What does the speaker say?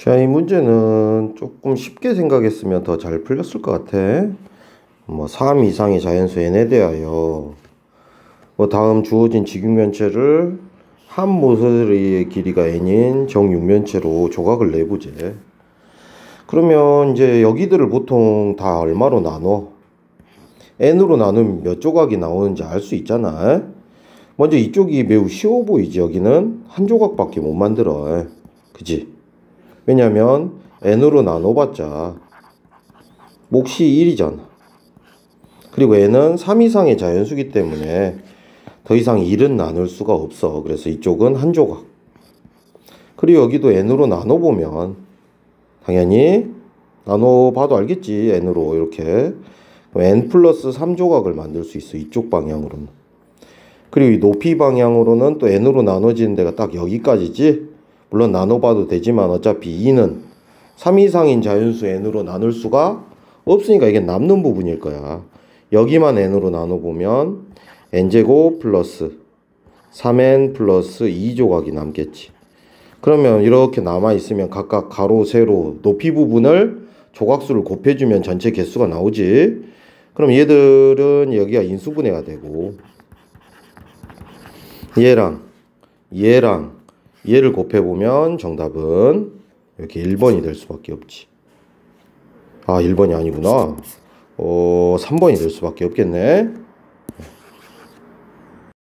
자, 이 문제는 조금 쉽게 생각했으면 더 잘 풀렸을 것 같아. 뭐, 3 이상의 자연수 n에 대하여, 뭐, 다음 주어진 직육면체를 한 모서리의 길이가 n인 정육면체로 조각을 내보재. 그러면 이제 여기들을 보통 다 얼마로 나눠? n으로 나누면 몇 조각이 나오는지 알 수 있잖아. 먼저 이쪽이 매우 쉬워 보이지, 여기는? 한 조각밖에 못 만들어. 그지? 왜냐면 n으로 나눠봤자 몫이 1이잖아. 그리고 n은 3 이상의 자연수기 때문에 더 이상 1은 나눌 수가 없어. 그래서 이쪽은 한 조각. 그리고 여기도 n으로 나눠보면 당연히 나눠봐도 알겠지. n으로 이렇게 n 플러스 3조각을 만들 수 있어. 이쪽 방향으로는. 그리고 이 높이 방향으로는 또 n으로 나눠지는 데가 딱 여기까지지. 물론 나눠봐도 되지만 어차피 2는 3 이상인 자연수 n으로 나눌 수가 없으니까 이게 남는 부분일 거야. 여기만 n으로 나눠보면 n제곱 플러스 3n 플러스 2조각이 남겠지. 그러면 이렇게 남아있으면 각각 가로, 세로, 높이 부분을 조각수를 곱해주면 전체 개수가 나오지. 그럼 얘들은 여기가 인수분해가 되고 얘랑 얘랑 얘를 곱해보면 정답은 이렇게 1번이 될 수밖에 없지. 아, 1번이 아니구나. 어, 3번이 될 수밖에 없겠네.